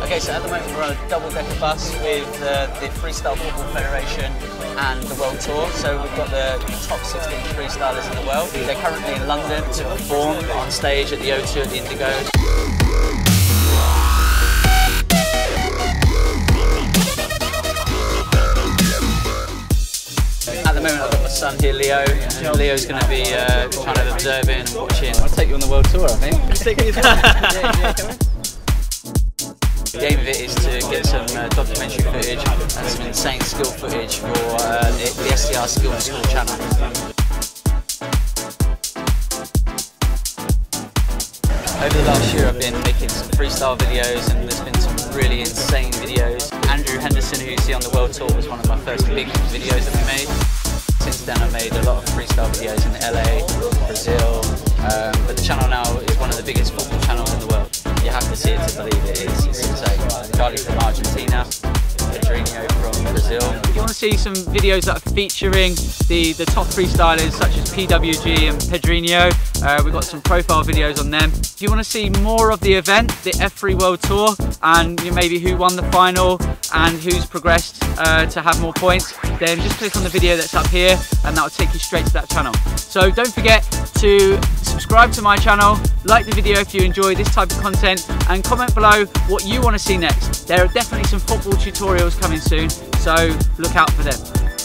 Okay, so at the moment we're on a double-decker bus with uh, the Freestyle Football Federation and the World Tour. So we've got the top 16 freestylers in the world. They're currently in London to perform on stage at the O2 at the Indigo. At the moment I've got my son here, Leo. and Leo's going to be uh, kind of observing and watching. I'll take you on the world tour, I think. Take me The aim of it is to get some uh, documentary footage and some insane skill footage for uh, the, STR Skill School channel. Over the last year I've been making some freestyle videos and there's been some really insane videos. Andrew Henderson, who you see on the World Tour, was one of my first big videos that we made. Since then I've made a lot of freestyle videos in LA, Brazil, um, it to believe. It's insane. Charly from Argentina, Pedrinho from Brazil. If you want to see some videos that are featuring the, the top freestylers such as PWG and Pedrinho, uh, we've got some profile videos on them. If you want to see more of the event, the F3 World Tour, and maybe who won the final and who's progressed uh, to have more points, then just click on the video that's up here and that will take you straight to that channel. So don't forget to subscribe to my channel, like the video if you enjoy this type of content and comment below what you want to see next. There are definitely some football tutorials coming soon, so look out for them.